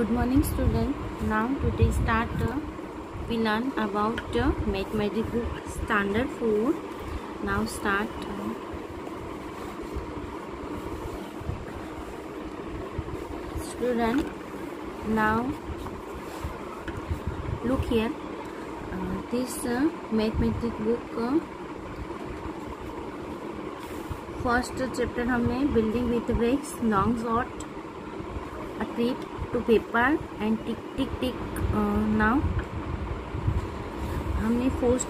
good morning student now today start uh, we learn about uh, mathematics book standard 4 now start uh, student now look here uh, this uh, mathematics book uh, first chapter हमने building with bricks long short a trip to paper and tick tick tick now. हमने fourth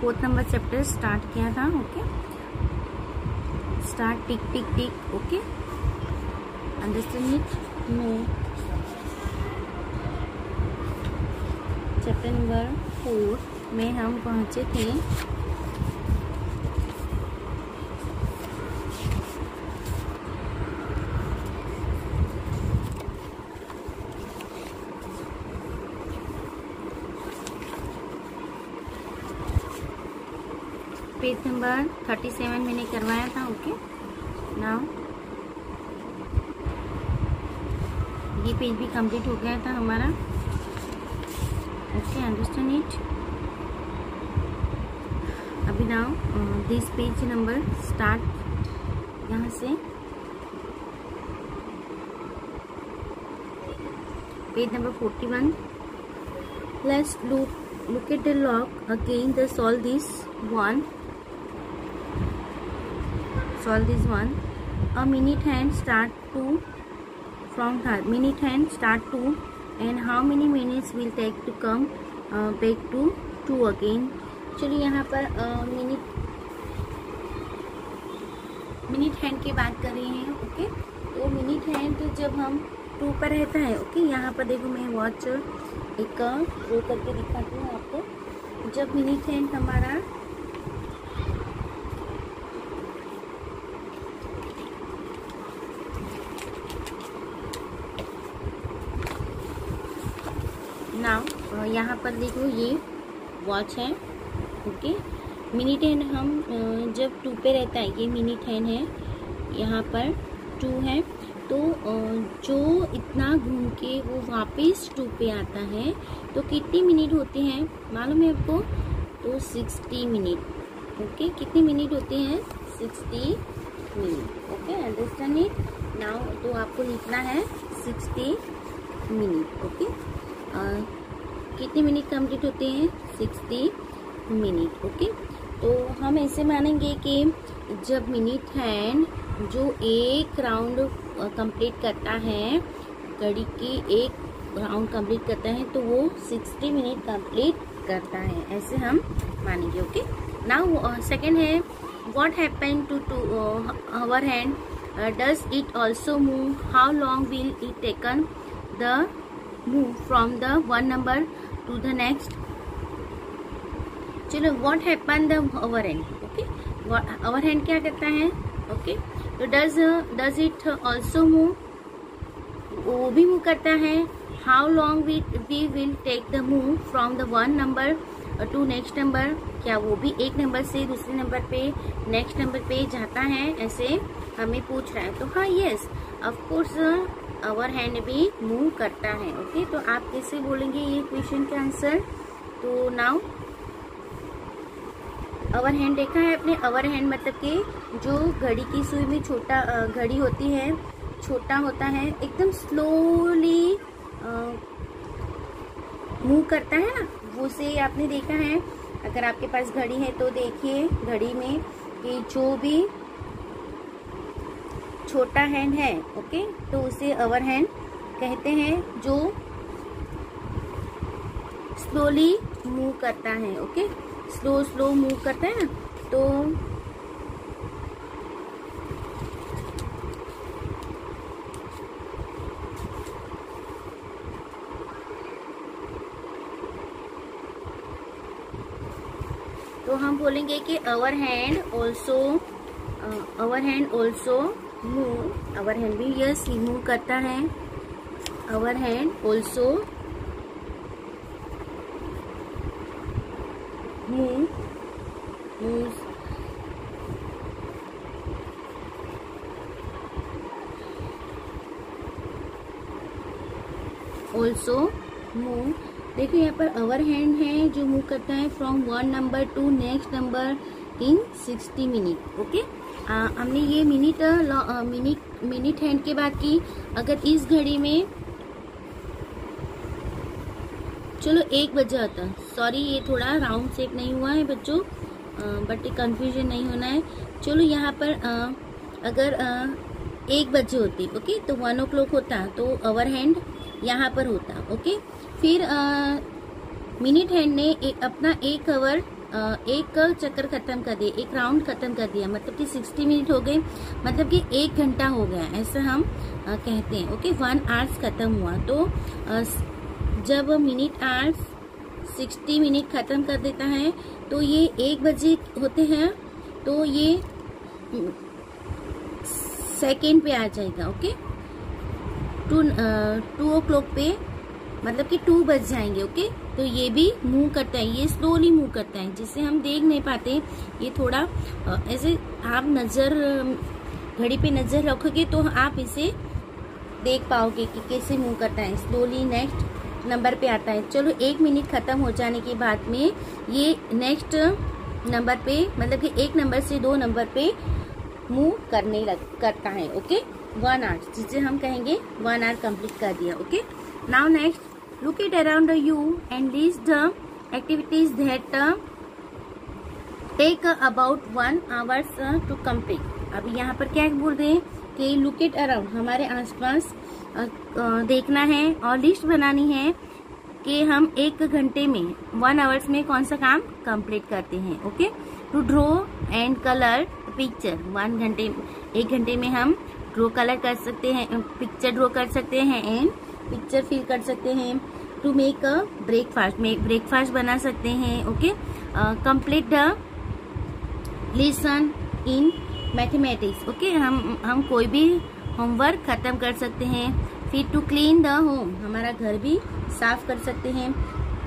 fourth number chapter start किया था okay start tick tick tick okay understand it no chapter number four में हम पहुँचे थे page number thirty seven मैंने करवाया था, ओके? नाउ ये पेज भी कंप्लीट हो गया था हमारा। ओके अंडरस्टैंड इट अभी now this page number start यहाँ से। Page number forty one let's look look at the log again, the solve this one. Solve this one a minute hand start to from minute hand start to and how many minutes will take to come uh, back to two again चलिए यहाँ पर minute minute hand की बात कर रहे हैं okay तो minute hand जब हम टू पर रहता है ओके यहाँ पर देखो मैं वॉच एक रो करके दिखाती हूँ आपको जब मिनट हैंड हमारा नाउ यहाँ पर देखो ये वॉच है ओके मिनट हैंड हम जब टू पे रहता है, ये मिनट हैंड है, यहाँ पर टू है तो जो इतना घूम के वो वापस टू पे आता है तो कितनी मिनट होते हैं? मालूम है आपको? तो सिक्सटी मिनट ओके कितने मिनट होते हैं? Sixty minute okay understand it now तो आपको लिखना है सिक्सटी मिनट ओके कितने मिनट कंप्लीट होते हैं? सिक्सटी मिनट ओके तो हम ऐसे मानेंगे कि जब मिनट हैंड जो एक राउंड कंप्लीट करता है, घड़ी की एक राउंड कंप्लीट करता है तो वो 60 मिनट कंप्लीट करता है। ऐसे हम मानेंगे ओके नाउ सेकंड है what happen to to hour hand does it also move how long will it taken the move from the one number to the next चलो what happen the hour hand okay hour hand क्या करता है? Okay? तो does does it also move वो भी move करता है। How long we we will take the move from the one number to next number क्या वो भी एक नंबर से दूसरे नंबर पे नेक्स्ट नंबर पे जाता है? ऐसे हमें पूछ रहा है। तो हाँ yes of course our hand भी मूव करता है ओके तो आप कैसे बोलेंगे ये क्वेश्चन के आंसर तो नाउ अवर हैंड देखा है अपने अवर हैंड मतलब कि जो घड़ी की सुई में छोटा घड़ी होती है, छोटा होता है, एकदम स्लोली मूव करता है ना? वो से आपने देखा है, अगर आपके पास घड़ी है तो देखिए, घड़ी में कि जो भी छोटा हैंड है ओके तो उसे अवर हैंड कहते हैं जो स्लोली मूव करता है ओके स्लो स्लो मूव करता है ना? तो तो हम बोलेंगे कि our hand also our hand also move our hand भी यस मूव करता है। Our hand also move moves also move देखिए यहाँ पर अवर हैंड है जो मूव करता है from one number to next number in sixty minute okay हमने ये मिनट मिनट मिनट हैंड के बाद की। अगर इस घड़ी में चलो एक बजे आता सॉरी ये थोड़ा राउंड शेप नहीं हुआ है बच्चों। बट कंफ्यूजन नहीं होना है। चलो यहाँ पर आ, अगर आ, एक बजे होती ओके तो वन ओ क्लॉक होता तो अवर हैंड यहाँ पर होता ओके फिर मिनट हैंड ने एक, अपना एक आवर एक चक्कर खत्म कर दिया एक राउंड खत्म कर दिया मतलब कि सिक्सटी मिनट हो गए मतलब कि एक घंटा हो गया ऐसा हम कहते हैं ओके वन आवर्स खत्म हुआ तो जब मिनट आवर्स सिक्सटी मिनट खत्म कर देता है तो ये एक बजे होते हैं तो ये सेकेंड पे आ जाएगा okay two two o'clock पे मतलब कि टू बज जाएँगे ओके तो ये भी मूव करता है, ये स्लोली मूव करता है, जिससे हम देख नहीं पाते। ये थोड़ा ऐसे आप नज़र घड़ी पे नज़र रखोगे तो आप इसे देख पाओगे कि कैसे मूव करता है। स्लोली नेक्स्ट नंबर पे आता है। चलो, एक मिनट खत्म हो जाने के बाद में ये नेक्स्ट नंबर पे मतलब कि एक नंबर से दो नंबर पे मूव करने लग, करता है ओके वन आवर जिसे हम कहेंगे वन आवर कंप्लीट कर दिया okay now next look it around you and list the activities that take about one hours to complete अब यहाँ पर क्या बोल रहे हैं कि लुक इट अराउंड हमारे आसपास uh, uh, देखना है और लिस्ट बनानी है कि हम एक घंटे में वन आवर्स में कौन सा काम कंप्लीट करते हैं okay to draw and colour picture one घंटे एक घंटे में हम ड्रॉ कलर कर सकते हैं पिक्चर ड्रॉ कर सकते हैं एंड पिक्चर फिल कर सकते हैं। टू मेक अ ब्रेकफास्ट में ब्रेकफास्ट बना सकते हैं okay complete the lesson in mathematics okay हम हम कोई भी होमवर्क खत्म कर सकते हैं। फिर टू क्लीन द होम हमारा घर भी साफ़ कर सकते हैं।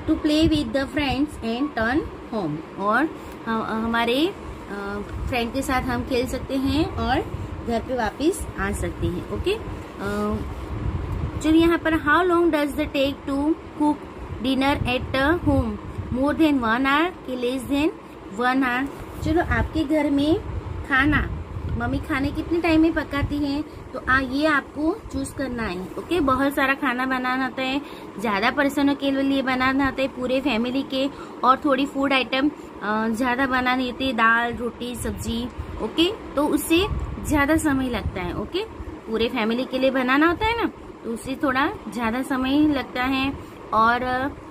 To play with the friends and turn home और हमारे फ्रेंड के साथ हम खेल सकते हैं और घर पे वापस आ सकते हैं ओके चलिए यहाँ पर how long does the take to cook dinner at home more than one hour के लेस देन वन आवर चलो आपके घर में खाना, मम्मी खाने कितने टाइम में पकाती हैं? तो आ, ये आपको चूज़ करना है ओके बहुत सारा खाना बनाना होता है, ज़्यादा पर्सनों के लिए बनाना होता है, पूरे फैमिली के, और थोड़ी फ़ूड आइटम ज़्यादा बनानी होती है, दाल, रोटी, सब्ज़ी ओके तो उससे ज़्यादा समय लगता है ओके पूरे फैमिली के लिए बनाना होता है ना? तो थोड़ा ज़्यादा समय लगता है और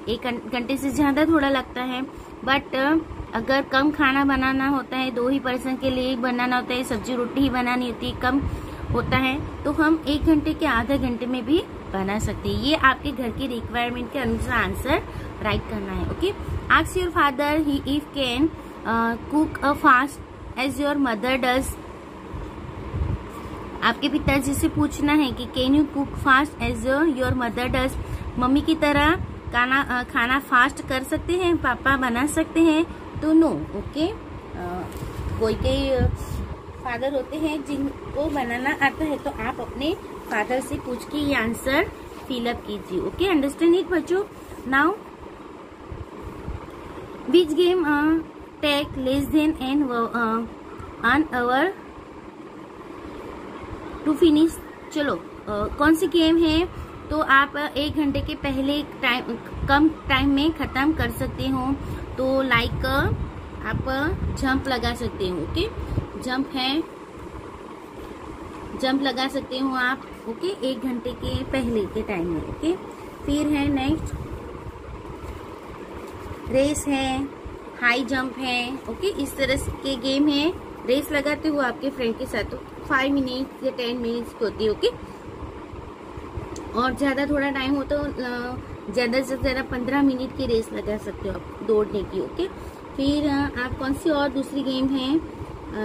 एक घंटे से ज़्यादा थोड़ा लगता है। बट अगर कम खाना बनाना होता है, दो ही पर्सन के लिए बनाना होता है, सब्ज़ी रोटी ही बनानी होती है कम होता है तो हम एक घंटे के आधे घंटे में भी बना सकते हैं। ये आपके घर की रिक्वायरमेंट के अनुसार आंसर राइट करना है okay ask your father he if can cook a fast as your mother does आपके पिताजी से पूछना है कि can you cook fast as your mother does mummy की तरह खाना खाना फास्ट कर सकते हैं, पापा बना सकते हैं? तो नो ओके कोई कोई फादर होते हैं जिनको बनाना आता है तो आप अपने फादर से पूछ के ये आंसर फिलअप कीजिए ओके अंडरस्टैंड इट बच्चों? Now which game take less than an an hour to finish चलो uh, कौन सी गेम है? तो आप एक घंटे के पहले टाइम कम टाइम में ख़त्म कर सकते हो। तो लाइक आप जंप लगा सकते हो ओके जंप है। जंप लगा सकते हो आप ओके एक घंटे के पहले के टाइम में ओके फिर है नेक्स्ट रेस है। हाई जंप है ओके इस तरह के गेम है। रेस लगाते हो आपके फ्रेंड के साथ तो फाइव मिनट या टेन मिनट्स की होती है ओके और ज़्यादा थोड़ा टाइम हो तो ज़्यादा से ज़्यादा पंद्रह मिनट की रेस लगा सकते हो आप दौड़ने की ओके फिर आप कौन सी और दूसरी गेम है?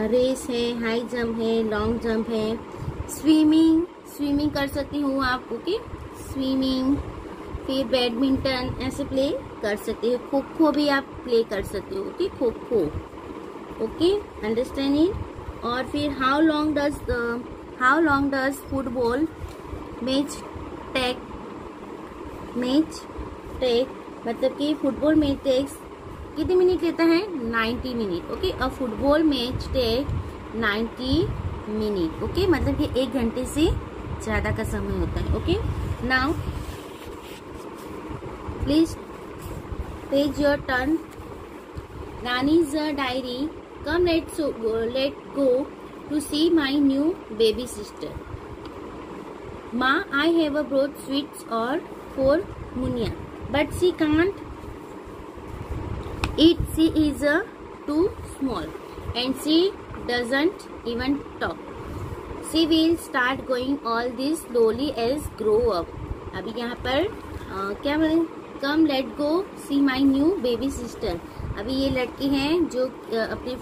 रेस है हाई जंप है लॉन्ग जंप है। स्विमिंग स्विमिंग कर सकती हूँ आप ओके स्विमिंग फिर बैडमिंटन ऐसे प्ले कर सकते हो। खो खो भी आप प्ले कर सकते हो okay kho kho okay understand it और फिर how long does how long does football match take match take मतलब कि फुटबॉल मैच टेक्स कितने मिनट लेता है? 90 minute okay a football match take 90 minute okay मतलब कि एक घंटे से ज़्यादा का समय होता है okay now please page your turn Rani's diary come let let go to see my new baby sister माँ I have a brought sweets और for Muniya but she can't eat she is uh, too small and she doesn't even talk she will start going all this slowly as grow up अभी यहाँ पर आ, क्या बोले come let go see my new baby sister अभी ये लड़की हैं जो अपने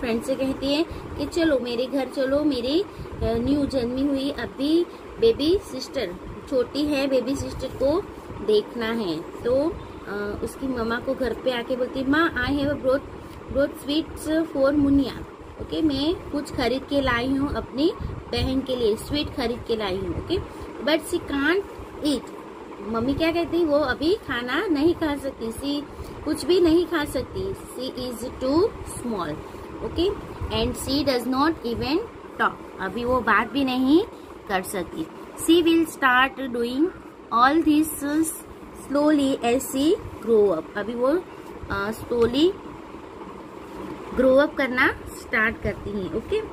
फ्रेंड से कहती है कि चलो मेरे घर चलो, मेरी न्यू जन्मी हुई अभी बेबी सिस्टर छोटी है बेबी सिस्टर को देखना है। तो उसकी ममा को घर पे आके बोलती माँ I have brought brought sweets for Munia. Okay मैं कुछ खरीद के लाई हूँ अपनी बहन के लिए स्वीट खरीद के लाई हूँ okay but she can't eat mummy क्या कहती, वो अभी खाना नहीं खा सकती, सी, कुछ भी नहीं खा सकती, she is too small, okay? And she does not even talk, अभी वो बात भी नहीं कर सकती. She will start doing all this slowly as she grow up. अभी वो स्लोली ग्रो अप करना स्टार्ट करती हैं, ओके? okay?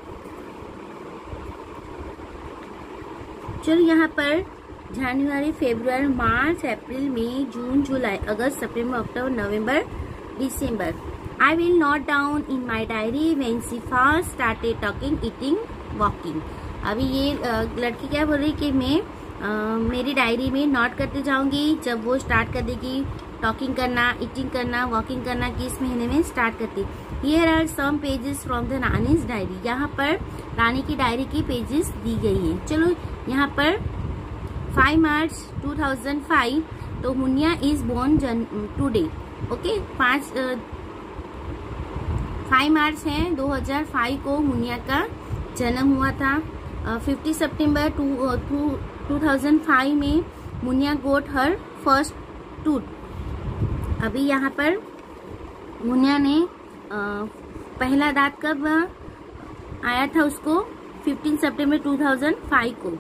चलो यहाँ पर जनवरी फेब्रुआरी मार्च अप्रैल मई जून जुलाई अगस्त सितंबर अक्टूबर नवंबर दिसंबर I will note down in my diary when she first started talking eating walking अभी ये लड़की क्या बोल रही कि मैं मेरी डायरी में नोट करते जाऊँगी जब वो स्टार्ट कर देगी टॉकिंग करना ईटिंग करना वॉकिंग करना, किस महीने में स्टार्ट करती। Here are some pages from the Rani's diary यहाँ पर रानी की डायरी की पेजेस दी गई है। चलो, यहाँ पर 5 मार्च 2005 तो मुनिया इज़ बोर्न जन टूडे ओके पाँच फाइव मार्च है 2005 को मुनिया का जन्म हुआ था। फिफ्टी सितंबर टू टू 2005 में Muniya got her first tooth अभी यहाँ पर मुनिया ने आ, पहला दांत कब आया था उसको? 15 सितंबर 2005 को।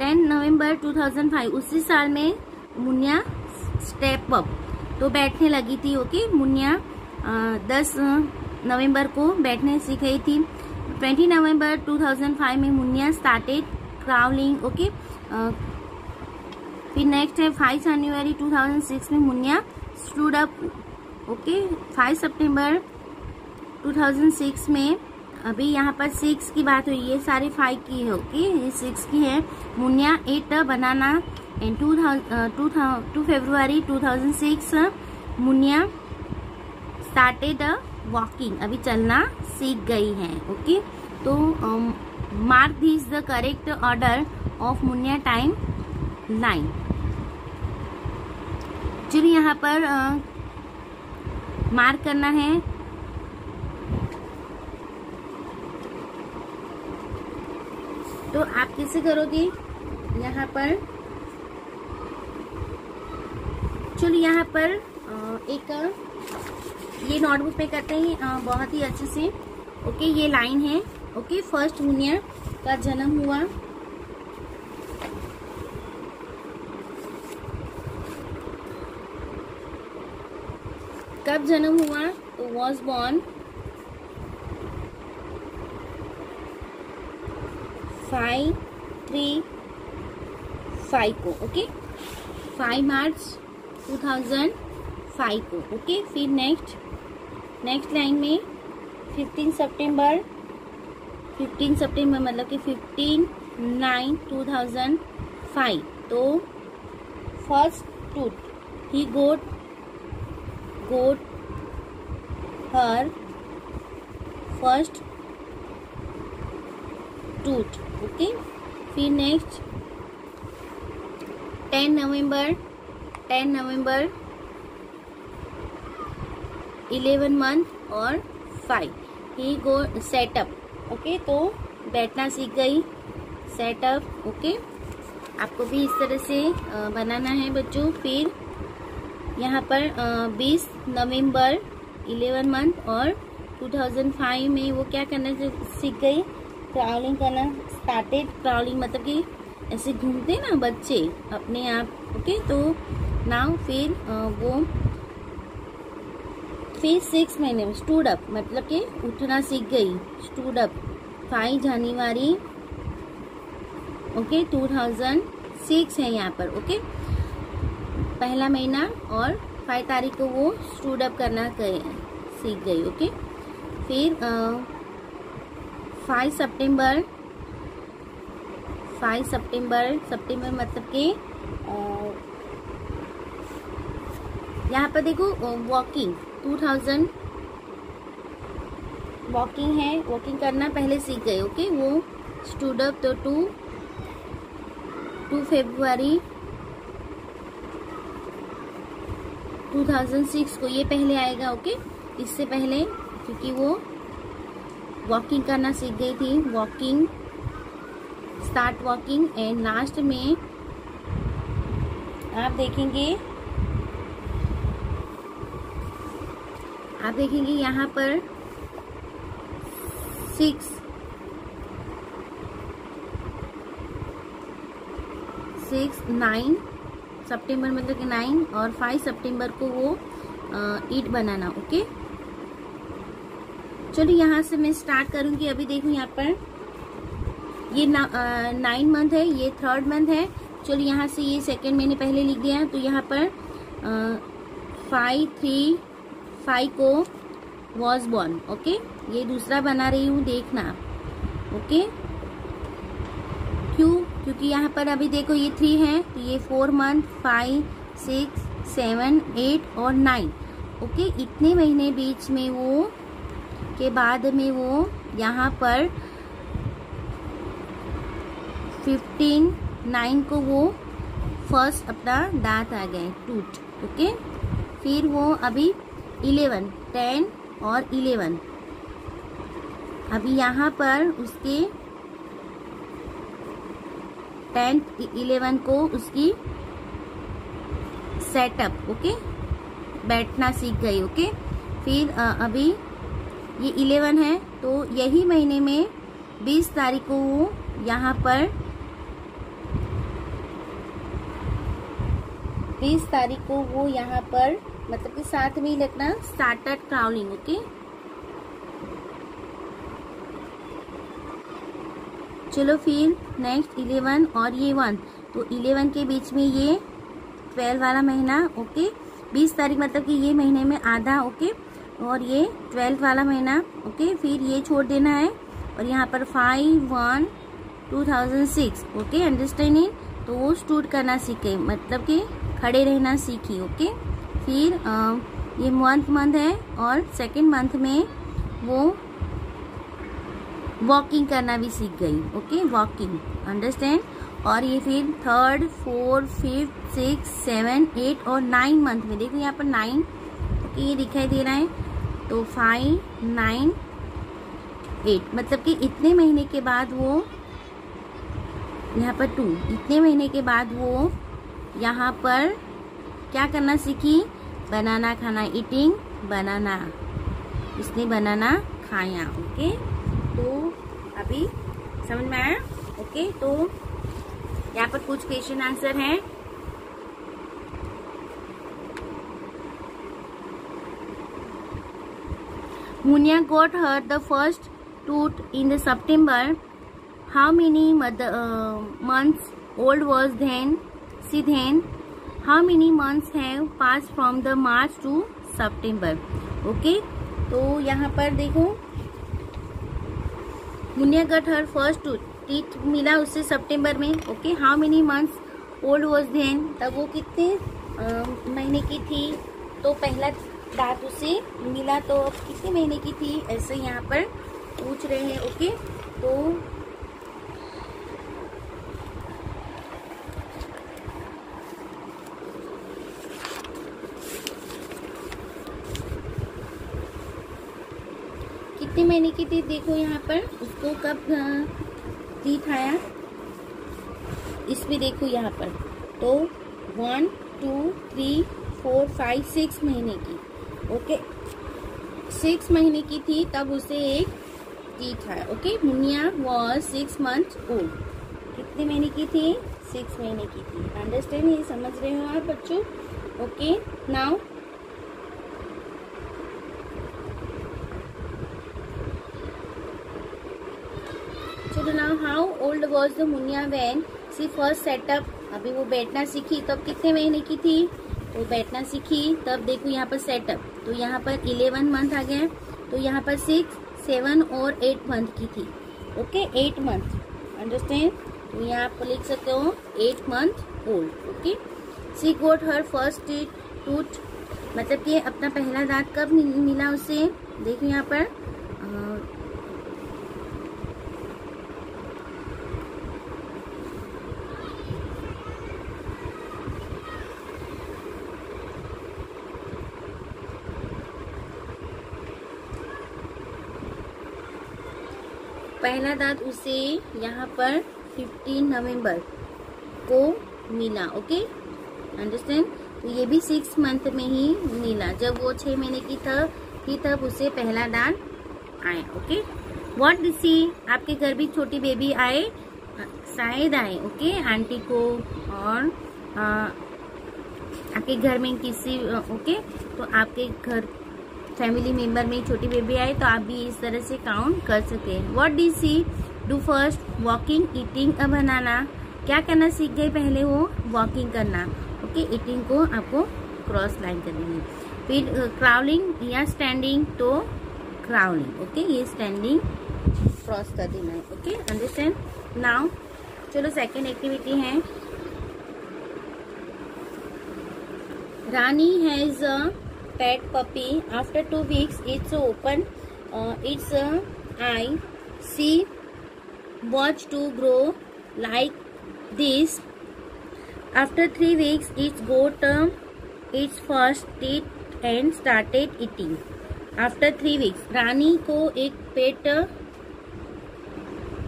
10 नवंबर 2005 उसी साल में मुनिया स्टेप अप तो बैठने लगी थी ओके मुनिया दस नवंबर को बैठने सीख रही थी। 20 नवंबर 2005 में मुनिया स्टार्टेड क्राउलिंग ओके फिर नेक्स्ट है फाइव जनवरी 2006 में Munia stood up okay five सितंबर 2006 में अभी यहाँ पर सिक्स की बात हुई, ये सारे फाइव की है ओके ये सिक्स की है। Munia ate banana and two two February 2006 Munia started walking अभी चलना सीख गई है ओके तो mark this the correct order of Munia time line चलिए यहाँ पर मार्क करना है। तो आप कैसे करोगे? यहाँ पर। चलो यहाँ पर एक, ये नोटबुक पे करते हैं बहुत ही अच्छे से। ओके, ये लाइन है। ओके फ़र्स्ट मुनिया का जन्म हुआ। कब जन्म हुआ? तो was born five, three, five को okay five March two thousand five को ओके फिर नेक्स्ट नेक्स्ट लाइन में फिफ्टीन सितंबर फिफ्टीन सितंबर मतलब कि fifteen nine two thousand five तो first tooth he got got her first tooth okay फिर नेक्स्ट टेन नवंबर टेन नवंबर इलेवन मंथ और five he go set up okay तो बैठना सीख गई सेटअप ओके आपको भी इस तरह से बनाना है बच्चों। फिर यहाँ पर 20 नवंबर 11 मंथ और 2005 में वो क्या करना सीख गई? क्राउलिंग करना स्टार्टेड क्राउलिंग मतलब कि ऐसे घूमते ना बच्चे अपने आप ओके तो नाउ फिर वो फिर सिक्स महीने में स्टूड अप मतलब कि उठना सीख गई स्टूड अप फाइव जनवरी ओके टू थाउज़ेंड सिक्स है यहाँ पर ओके पहला महीना और फाइव तारीख को वो स्टूड अप करना सीख गई ओके फिर फाइव सितंबर फाइव सितंबर सितंबर मतलब कि यहाँ पर देखो वॉकिंग टू थाउज़ेंड वॉकिंग है वॉकिंग करना पहले सीख गए ओके वो स्टूड अप तो टू टू फेब्रुआरी 2006 को ये पहले आएगा ओके इससे पहले, क्योंकि वो वॉकिंग करना सीख गई थी। Walking start walking and last में आप देखेंगे आप देखेंगे यहाँ पर सिक्स सिक्स नाइन सितंबर मतलब कि नाइन और फाइव सितंबर को वो ईट बनाना ओके चलो यहाँ से मैं स्टार्ट करूँगी, अभी देखो यहाँ पर। ये नाइन मंथ है, ये थर्ड मंथ है। चलो यहाँ से ये सेकेंड मैंने पहले लिख दिया तो यहाँ पर फाइव थ्री फाइव को वॉज़ बॉर्न ओके ये दूसरा बना रही हूँ, देखना ओके क्यों? क्योंकि यहाँ पर अभी देखो ये थ्री है तो ये four month five six seven eight और नाइन ओके इतने महीने बीच में वो के बाद में वो यहाँ पर फिफ्टीन नाइन को वो फ़र्स्ट अपना दांत आ गए, टूट, ओके? फिर वो अभी इलेवन टेन और इलेवन अभी यहाँ पर उसके टेंथ इलेवन को उसकी सेटअप ओके? बैठना सीख गई, ओके? फिर अभी ये इलेवन है तो यही महीने में बीस तारीख को वो यहाँ पर बीस तारीख को वो यहाँ पर मतलब कि साथ में ही लगना स्टार्टेड क्राउलिंग ओके चलो फिर नेक्स्ट इलेवन और ये वन तो इलेवन के बीच में ये ट्वेल्व वाला महीना ओके बीस तारीख मतलब कि ये महीने में आधा ओके और ये ट्वेल्थ वाला महीना ओके फिर ये छोड़ देना है। और यहाँ पर five one two thousand six okay understanding तो वो स्टूड करना सीखे मतलब कि खड़े रहना सीखी ओके। फिर आ, ये मंथ मंथ है और सेकेंड मंथ में वो वॉकिंग करना भी सीख गई ओके वॉकिंग अंडरस्टैंड और ये फिर third fourth fifth six seven eight और नाइन मंथ में देखो यहाँ पर नाइन ओके ये दिखाई दे रहा है। तो फाइव नाइन एट मतलब कि इतने महीने के बाद वो यहाँ पर टू इतने महीने के बाद वो यहाँ पर क्या करना सीखी? बनाना खाना ईटिंग बनाना इसने बनाना खाया ओके तो अभी समझ में आया? ओके तो यहाँ पर कुछ क्वेश्चन आंसर हैं। Munya got her the first tooth in the September. How many mother, uh, months old was then? See then. How many months have passed from the March to September? Okay. तो यहाँ पर देखो Muniya got her first teeth मिला उससे सितंबर में okay how many months old was then तब वो कितने महीने की थी तो पहला दांत उसे मिला तो अब कितने महीने की थी, ऐसे यहाँ पर पूछ रहे हैं, ओके? तो कितने महीने की थी देखो यहाँ पर, उसको कब टीथ आया इसमें देखो यहाँ पर। तो one two three four five six महीने की। ओके। सिक्स महीने की थी, तब उसे एक टीथ है, okay? Muniya was six month old कितने महीने की थी? सिक्स महीने की थी। अंडरस्टैंड ये समझ रहे हो आप बच्चों? ओके नाउ चलो now how old was the Munia when she first set up अभी वो बैठना सीखी, तब कितने महीने की थी? वो बैठना सीखी, तब देखो यहाँ पर सेटअप तो यहाँ पर इलेवन मंथ आ गया तो यहाँ पर सिक्स सेवन और एट मंथ की थी। ओके एट मंथ अंडरस्टैंड तो यहाँ आप लिख सकते हो eight month old okay she got her first tooth मतलब कि अपना पहला दांत कब मिला उसे? देखो यहाँ पर। पहला दांत उसे यहाँ पर 15 नवंबर को मिला ओके अंडरस्टैंड तो ये भी सिक्स मंथ में ही मिला। जब वो छह महीने की था ही तब उसे पहला दांत आया ओके वॉट सी आपके घर भी छोटी बेबी आए? शायद आए ओके आंटी को और आ, आपके घर में किसी ओके तो आपके घर फैमिली मेंबर में छोटी बेबी आए तो आप भी इस तरह से काउंट कर सकते हैं what did she do first walking eating a banana क्या करना सीख गए पहले वो? वॉकिंग करना। ओके okay, ईटिंग को आपको क्रॉस लाइन करनी है। फिर क्राउलिंग या स्टैंडिंग तो क्राउलिंग ओके ये स्टैंडिंग क्रॉस कर देना है। ओके अंडरस्टैंड नाउ चलो सेकेंड एक्टिविटी है। Rani has pet puppy after two weeks it's open uh, its uh, eye see watch to grow like this after three weeks it got uh, its first teeth and started eating after three weeks Rani को एक pet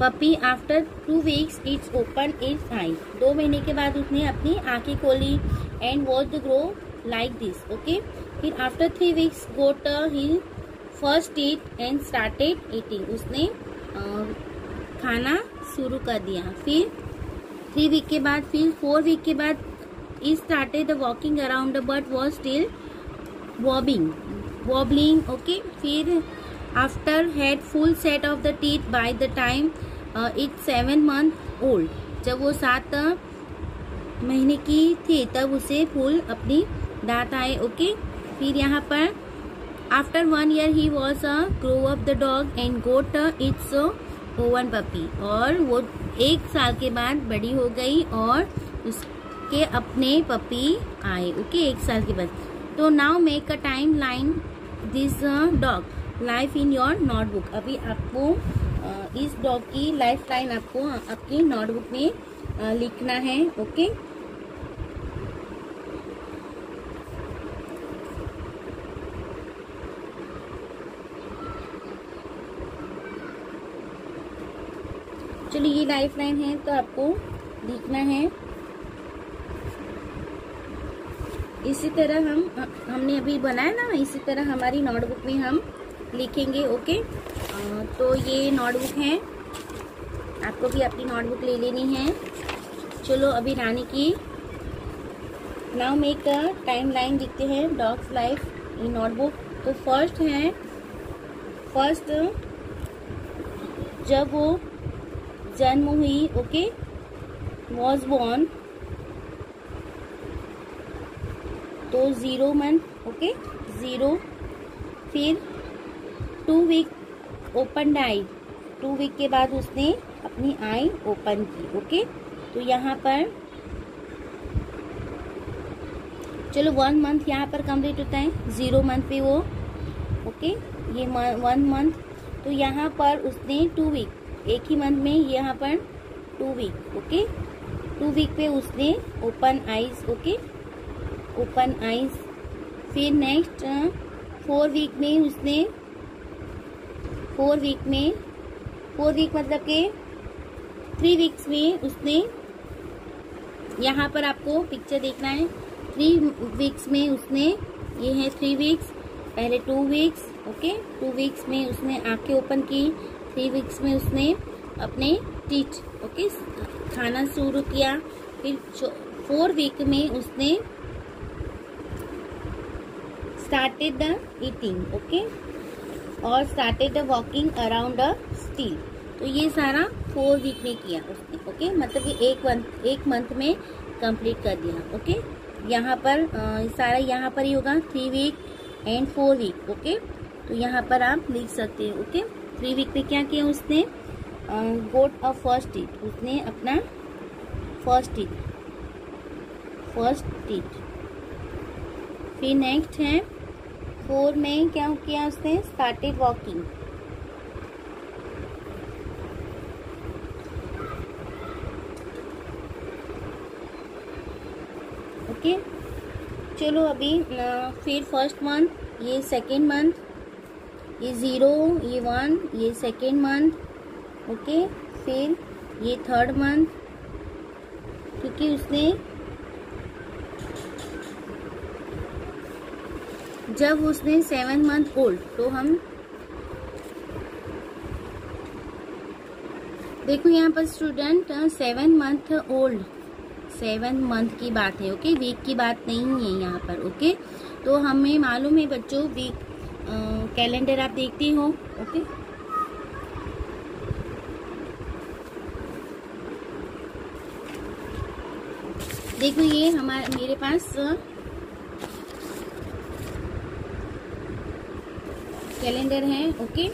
puppy after two weeks it's open it's eye दो महीने के बाद उसने अपनी आँखें खोली and was grow like this okay फिर after three weeks got he first eat and started eating उसने खाना शुरू कर दिया। फिर थ्री वीक के बाद, फिर फोर वीक के बाद he started the walking around but was still wobbing wobbling okay फिर after had full set of the teeth by the time it seven month old जब वो सात महीने की थी, तब उसे फुल अपनी दांत आए ओके फिर यहाँ पर after one year he was a grow up the dog and got its own puppy और वो एक साल के बाद बड़ी हो गई और उसके अपने पपी आए ओके एक साल के बाद। तो now make a time line this dog life in your notebook अभी आपको uh, इस डॉग की लाइफ लाइन आपको आपकी नोटबुक में uh, लिखना है ओके okay? चलिए ये लाइफ लाइन है तो आपको लिखना है। इसी तरह हम हमने अभी बनाया ना इसी तरह हमारी नोटबुक में हम लिखेंगे ओके आ, तो ये नोटबुक है। आपको भी अपनी नोटबुक ले लेनी है। चलो अभी रानी की। Now make a time line लिखते हैं डॉग्स लाइफ इन नोटबुक तो फ़र्स्ट है फ़र्स्ट जब वो जन्म हुई ओके वॉज़ बॉर्न तो ज़ीरो मंथ ओके ज़ीरो फिर two week open eye two week के बाद उसने अपनी आई ओपन की ओके तो यहाँ पर चलो वन मंथ यहाँ पर कंप्लीट होता है ज़ीरो मंथ पे वो ओके ये वन मंथ तो यहाँ पर उसने टू वीक एक ही मंथ में यहाँ पर two week okay two week पे उसने open eyes okay open eyes फिर नेक्स्ट फोर वीक में उसने फोर वीक में फोर वीक मतलब के थ्री वीक्स में उसने यहाँ पर आपको पिक्चर देखना है। थ्री वीक्स में उसने, ये है थ्री वीक्स पहले two weeks okay two weeks में उसने आँखें ओपन की थ्री वीक्स में उसने अपने टीच ओके खाना शुरू किया। फिर फोर वीक में उसने स्टार्टेड द ईटिंग ओके और started the walking around a still तो ये सारा फोर वीक में किया उसने ओके मतलब कि एक मंथ एक मंथ में कंप्लीट कर दिया ओके यहाँ पर आ, सारा यहाँ पर ही होगा three week and four week okay तो यहाँ पर आप लिख सकते हैं ओके थ्री वीक में क्या किया उसने? गोट अ फ़र्स्ट टीट उसने अपना फ़र्स्ट टीट फ़र्स्ट टीट फिर नेक्स्ट है फोर में क्या किया उसने? स्टार्टेड वॉकिंग ओके चलो अभी फिर फ़र्स्ट मंथ ये सेकेंड मंथ ये ज़ीरो ये वन ये सेकेंड मंथ ओके फिर ये थर्ड मंथ क्योंकि उसने? जब उसने सेवन मंथ ओल्ड तो हम देखो यहाँ पर student seven month old seven month की बात है ओके वीक की बात नहीं है यहाँ पर ओके तो हमें मालूम है बच्चों वीक कैलेंडर आप देखते हो ओके देखो ये हमारे मेरे पास कैलेंडर है ओके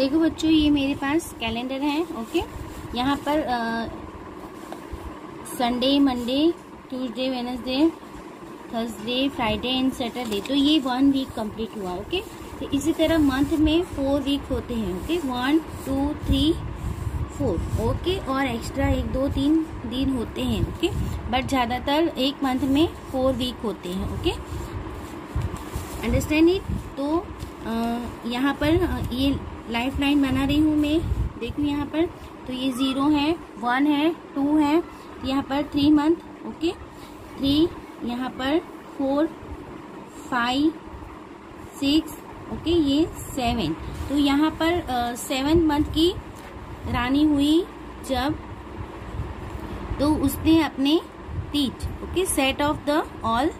देखो बच्चों, ये मेरे पास कैलेंडर है ओके यहाँ पर Sunday Monday Tuesday Wednesday Thursday Friday and Saturday तो ये वन वीक कंप्लीट हुआ ओके तो इसी तरह मंथ में फोर वीक होते हैं okay one two three four okay और एक्स्ट्रा एक, दो, तीन दिन होते हैं ओके बट ज़्यादातर एक मंथ में फोर वीक होते हैं ओके अंडरस्टैंड इट तो यहाँ पर ये लाइफ लाइन बना रही हूँ मैं। देखो यहाँ पर तो ये ज़ीरो है वन है टू है, यहाँ पर थ्री मंथ ओके थ्री यहाँ पर फोर फाइव सिक्स ओके ये सेवन तो यहाँ पर सेवन मंथ की रानी हुई जब तो उसने अपने teeth okay set of the all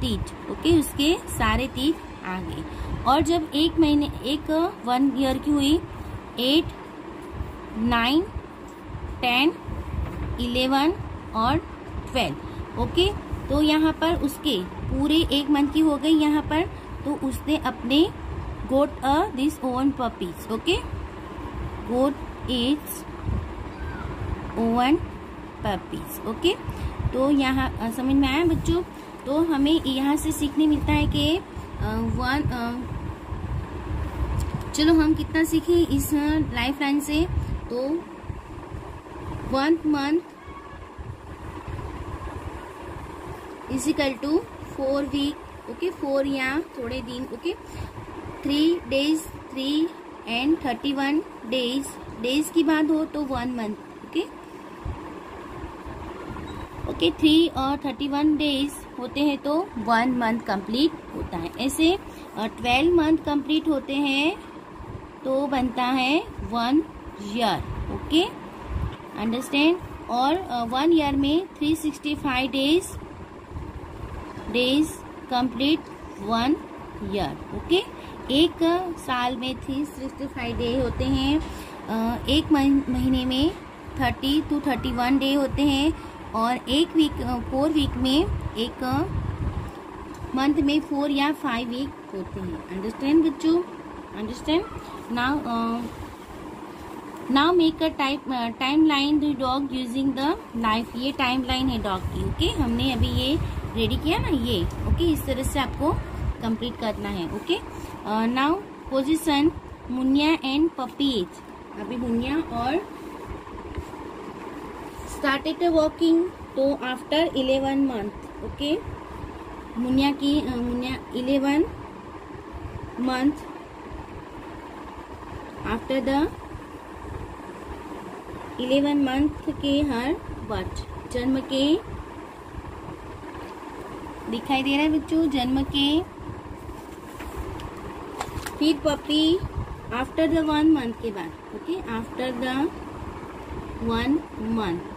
teeth okay उसके सारे टीथ आ गए और जब एक महीने, एक वन ईयर की हुई एट नाइन टेन इलेवन और ट्वेल्व ओके तो यहाँ पर उसके पूरे एक मंथ की हो गई यहाँ पर तो उसने अपने got a this own puppies okay got is own puppies okay तो यहाँ समझ में आया बच्चों? तो हमें यहाँ से सीखने मिलता है कि वन चलो हम कितना सीखे इस लाइफ लाइन से? तो one month is equal to four week okay four या थोड़े दिन okay three days three and thirty one days days की बात हो तो one month okay okay three और थर्टी वन डेज़ होते हैं तो वन मंथ कंप्लीट होता है। ऐसे ट्वेल्व मंथ कंप्लीट होते हैं तो बनता है वन ईयर ओके अंडरस्टैंड और वन ईयर में three sixty five days days complete one year okay एक साल में थ्री सिक्सटी फाइव डे होते हैं एक महीने में thirty two thirty one day होते हैं और एक वीक फोर वीक में एक मंथ में फोर या फाइव वीक होते हैं। अंडरस्टैंड बच्चों? Understand now now make a type time line the dog using the knife ये टाइम लाइन है डॉग की ओके okay? हमने अभी ये रेडी किया ना, ये ओके okay? इस तरह से आपको कंप्लीट करना है okay now position Muniya and puppies अभी मुनिया और started walking. तो after eleven month okay Muniya की Muniya eleven month after the eleven month के हर बर्थ जन्म के दिखाई दे रहा है बच्चों, जन्म के फिर puppy after the one month के बाद okay after the one month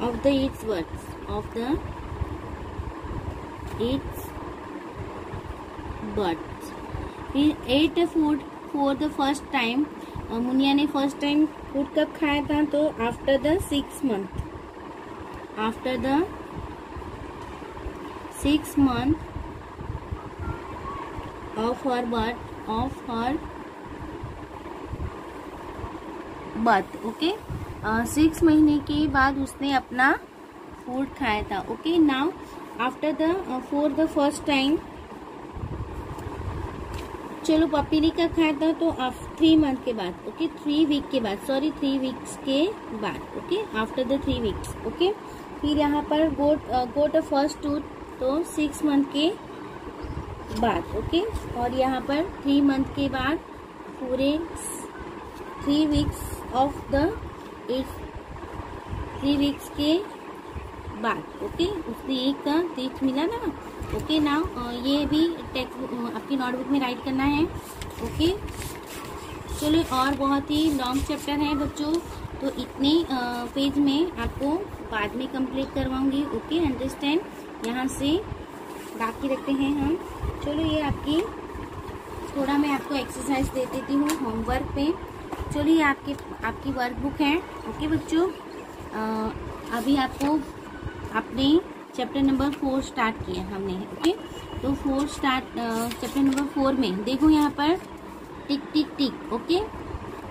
of the its words of the its birds he ate food for the first time Muniya ने फ़र्स्ट टाइम फ़ूड कब खाया था तो after the six month after the six month of her birth of her birth okay six महीने के बाद उसने अपना फ़ूड खाया था। Okay now after the for the first time चलो पपी का खाया था तो थ्री मंथ के बाद ओके थ्री वीक के बाद सॉरी थ्री वीक्स के बाद okay after the three weeks okay फिर यहाँ पर got got a first tooth तो सिक्स मंथ के बाद ओके और यहाँ पर थ्री मंथ के बाद पूरे three weeks of the eight three weeks के बाद ओके उसने एक का टेक्स्ट मिला ना ओके ना ये भी टेक्स्ट आपकी नोटबुक में राइट करना है ओके चलो, और बहुत ही लॉन्ग चैप्टर है बच्चों तो इतने पेज में आपको बाद में कंप्लीट करवाऊँगी ओके अंडरस्टैंड यहाँ से बाकी रखते हैं हम। चलो, ये आपकी, थोड़ा मैं आपको एक्सरसाइज दे देती हूँ होमवर्क पे। चलो ये आपकी आपकी वर्कबुक है। ओके बच्चों अभी आपको, आपने चैप्टर नंबर फोर स्टार्ट किया हमने, ओके? तो four start chapter number four में, देखो यहाँ पर टिक टिक टिक ओके?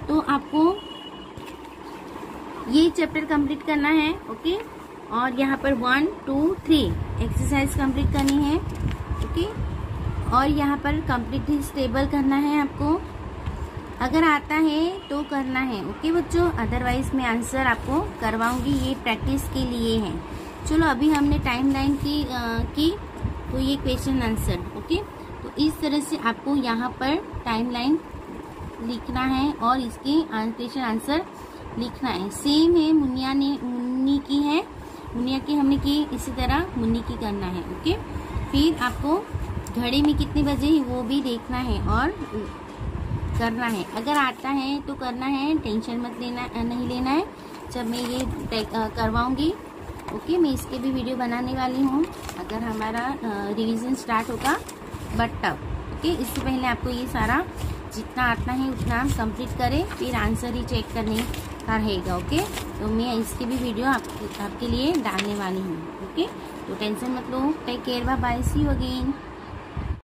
तो आपको ये चैप्टर कंप्लीट करना है, ओके? और यहाँ पर one two three exercise complete करनी है, ओके? और यहाँ पर कम्प्लीटली स्टेबल करना है आपको। अगर आता है तो करना है ओके बच्चों? अदरवाइज़ मैं आंसर आपको करवाऊँगी, ये प्रैक्टिस के लिए है। चलो, अभी हमने टाइम लाइन की की तो ये क्वेश्चन आंसर ओके तो इस तरह से आपको यहाँ पर टाइम लाइन लिखना है और इसके क्वेश्चन आंसर लिखना है। सेम है, मुनिया ने, मुन्नी की है। मुनिया की हमने की, इसी तरह मुन्नी की करना है ओके फिर आपको घड़ी में कितने बजे वो भी देखना है और करना है। अगर आता है तो करना है टेंशन मत लेना नहीं लेना है। जब मैं ये करवाऊँगी ओके मैं इसके भी वीडियो बनाने वाली हूँ अगर हमारा रिवीजन स्टार्ट होगा बट तब ओके इससे पहले आपको ये सारा जितना आता है उतना कंप्लीट करें फिर आंसर ही चेक करने का रहेगा ओके। तो मैं इसकी भी वीडियो आप, आपके लिए डालने वाली हूँ ओके। तो टेंशन मत लो take care bye see again